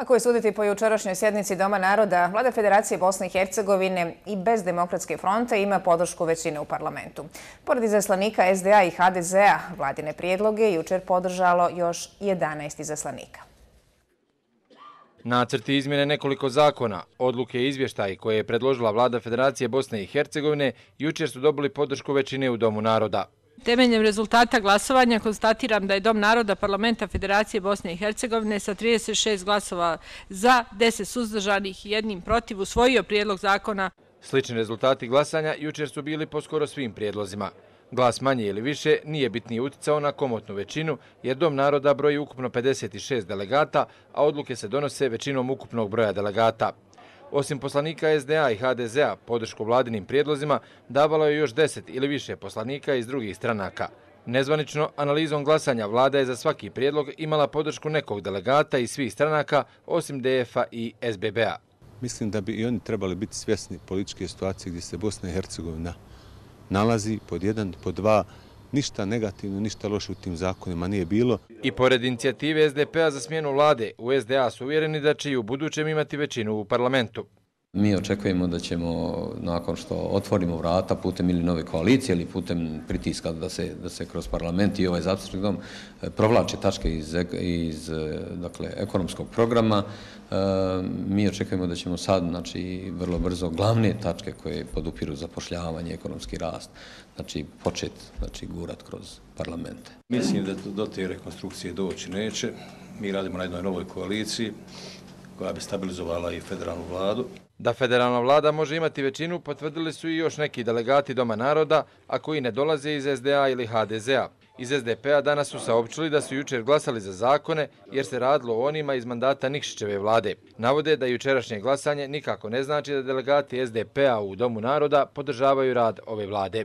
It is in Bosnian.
Ako je suditi po jučerašnjoj sjednici Doma naroda, vlada Federacije Bosne i Hercegovine i bez demokratske fronte ima podršku većine u parlamentu. Pored izaslanika SDA i HDZ-a, vladine prijedloge jučer podržalo još 11 izaslanika. Nacrti izmjene nekoliko zakona, odluke i izvještaji koje je predložila vlada Federacije Bosne i Hercegovine jučer su dobili podršku većine u Domu naroda. Temeljem rezultata glasovanja konstatiram da je Dom naroda parlamenta Federacije Bosne i Hercegovine sa 36 glasova za, 10 suzdržanih i jednim protiv usvojio prijedlog zakona. Slični rezultati glasanja jučer su bili po skoro svim prijedlozima. Glas manje ili više nije bitnije uticao na komotnu većinu, jer Dom naroda broji ukupno 56 delegata, a odluke se donose većinom ukupnog broja delegata. Osim poslanika SDA i HDZ-a podršku vladinim prijedlozima, davalo je još deset ili više poslanika iz drugih stranaka. Nezvanično, analizom glasanja vlada je za svaki prijedlog imala podršku nekog delegata iz svih stranaka, osim DF-a i SBB-a. Mislim da bi i oni trebali biti svjesni političke situacije gdje se Bosna i Hercegovina nalazi pod jedan, pod dva, ništa negativno, ništa loše u tim zakonima nije bilo. I pored inicijative SDP-a za smjenu vlade, u SDA su uvjereni da će i u budućem imati većinu u parlamentu. Mi očekujemo da ćemo, nakon što otvorimo vrata putem ili nove koalicije ili putem pritiska da se, da se kroz parlament i ovaj zastupnik dom e, provlače tačke iz, iz e, dakle, ekonomskog programa, e, mi očekujemo da ćemo sad, znači, vrlo brzo glavne tačke koje podupiru zapošljavanje, ekonomski rast, znači, počet, znači, gurat kroz parlamente. Mislim da do te rekonstrukcije doći neće. Mi radimo na jednoj novoj koaliciji koja bi stabilizovala i federalnu vladu. Da federalna vlada može imati većinu, potvrdili su i još neki delegati Doma naroda, a koji ne dolaze iz SDA ili HDZ-a. Iz SDP-a danas su saopćili da su jučer glasali za zakone jer se radilo o onima iz mandata Nikšićeve vlade. Navode da jučerašnje glasanje nikako ne znači da delegati SDP-a u Domu naroda podržavaju rad ove vlade.